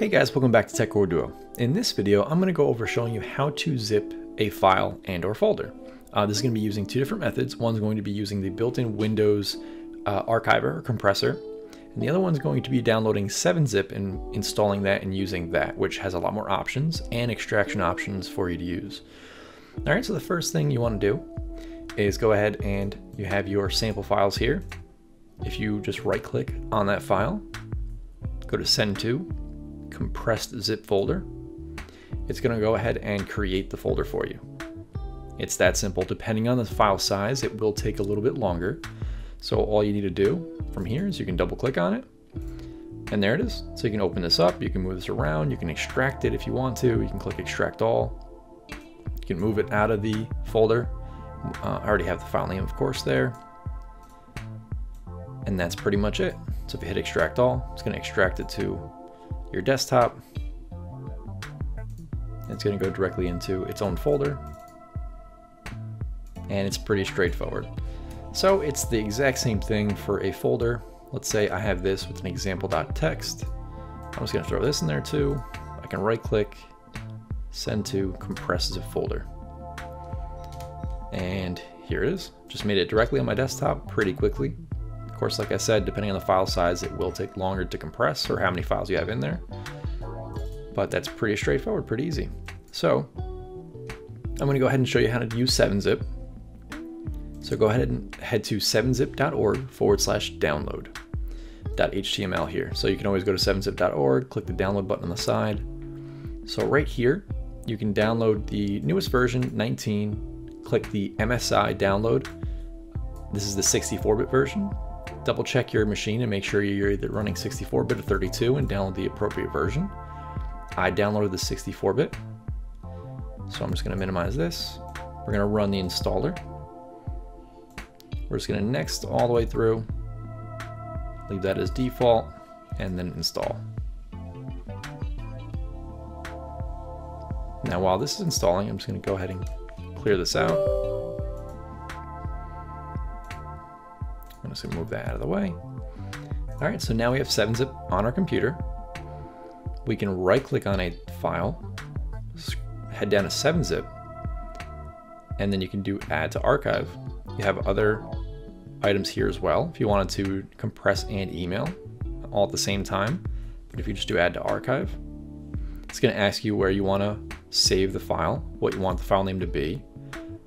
Hey guys, welcome back to TechCore Duo. In this video, I'm going to go over showing you how to zip a file and or folder. Uh, this is going to be using two different methods. One's going to be using the built-in Windows uh, archiver or compressor, and the other one's going to be downloading 7-zip and installing that and using that, which has a lot more options and extraction options for you to use. All right, so the first thing you want to do is go ahead and you have your sample files here. If you just right click on that file, go to send to, compressed zip folder, it's going to go ahead and create the folder for you. It's that simple. Depending on the file size, it will take a little bit longer. So all you need to do from here is you can double click on it and there it is. So you can open this up, you can move this around, you can extract it if you want to, you can click extract all. You can move it out of the folder. Uh, I already have the file name, of course, there. And that's pretty much it. So if you hit extract all, it's going to extract it to your desktop. It's going to go directly into its own folder. And it's pretty straightforward. So it's the exact same thing for a folder. Let's say I have this with an example.txt. I'm just going to throw this in there too. I can right click, send to compress as a folder. And here it is. Just made it directly on my desktop pretty quickly course, like I said, depending on the file size, it will take longer to compress or how many files you have in there. But that's pretty straightforward, pretty easy. So I'm going to go ahead and show you how to use 7-zip. So go ahead and head to 7zip.org forward slash download .html here. So you can always go to 7zip.org, click the download button on the side. So right here, you can download the newest version, 19, click the MSI download. This is the 64-bit version double check your machine and make sure you're either running 64-bit or 32 and download the appropriate version. I downloaded the 64-bit, so I'm just going to minimize this. We're going to run the installer. We're just going to next all the way through, leave that as default, and then install. Now while this is installing, I'm just going to go ahead and clear this out. I'm just gonna move that out of the way. All right, so now we have 7-zip on our computer. We can right click on a file, head down to 7-zip, and then you can do add to archive. You have other items here as well if you wanted to compress and email all at the same time. But if you just do add to archive, it's going to ask you where you want to save the file, what you want the file name to be.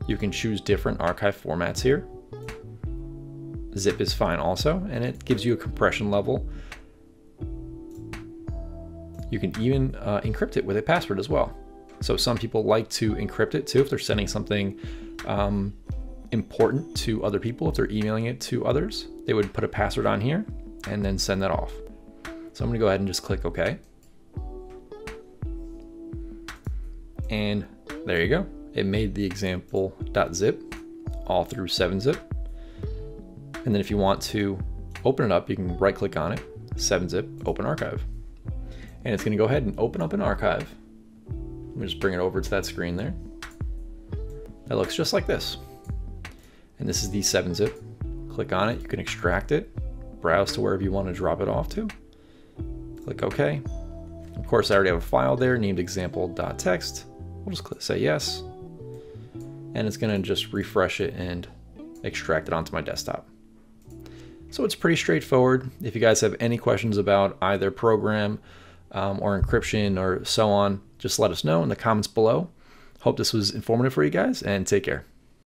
You can choose different archive formats here. Zip is fine also, and it gives you a compression level. You can even uh, encrypt it with a password as well. So some people like to encrypt it too if they're sending something um, important to other people, if they're emailing it to others, they would put a password on here and then send that off. So I'm gonna go ahead and just click OK. And there you go. It made the example.zip all through 7-zip. And then if you want to open it up, you can right click on it, 7-zip, open archive. And it's gonna go ahead and open up an archive. Let me just bring it over to that screen there. That looks just like this. And this is the 7-zip. Click on it, you can extract it, browse to wherever you want to drop it off to. Click OK. Of course, I already have a file there named example.txt. We'll just click, say yes. And it's going to just refresh it and extract it onto my desktop. So it's pretty straightforward. If you guys have any questions about either program um, or encryption or so on, just let us know in the comments below. Hope this was informative for you guys and take care.